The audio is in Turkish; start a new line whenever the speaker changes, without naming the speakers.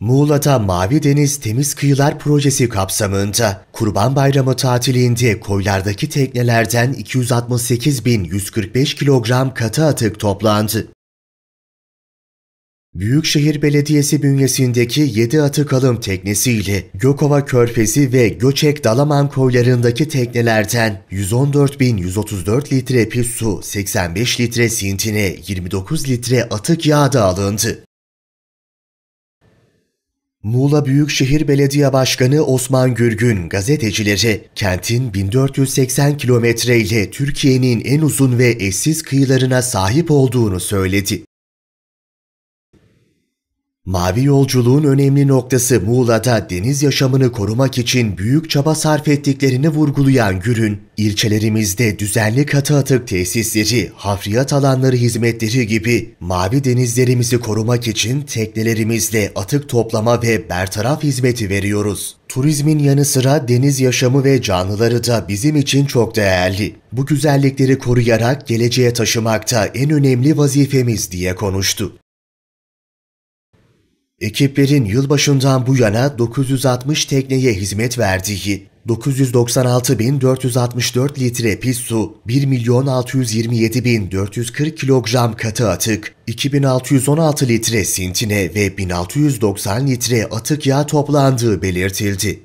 Muğla'da Mavi Deniz Temiz Kıyılar Projesi kapsamında Kurban Bayramı tatilinde koylardaki teknelerden 268.145 kilogram katı atık toplandı. Büyükşehir Belediyesi bünyesindeki 7 atık alım teknesiyle Gökova Körfezi ve Göçek Dalaman koylarındaki teknelerden 114.134 litre pis su, 85 litre sintine, 29 litre atık yağ da alındı. Muğla Büyükşehir Belediye Başkanı Osman Gürgün gazetecilere kentin 1480 kilometre ile Türkiye'nin en uzun ve eşsiz kıyılarına sahip olduğunu söyledi. Mavi yolculuğun önemli noktası Muğla'da deniz yaşamını korumak için büyük çaba sarf ettiklerini vurgulayan Gürün, ilçelerimizde düzenli katı atık tesisleri, hafriyat alanları hizmetleri gibi mavi denizlerimizi korumak için teknelerimizle atık toplama ve bertaraf hizmeti veriyoruz. Turizmin yanı sıra deniz yaşamı ve canlıları da bizim için çok değerli. Bu güzellikleri koruyarak geleceğe taşımakta en önemli vazifemiz diye konuştu. Ekiplerin yılbaşından bu yana 960 tekneye hizmet verdiği 996.464 litre pis su, 1.627.440 kilogram katı atık, 2616 litre sintine ve 1690 litre atık yağ toplandığı belirtildi.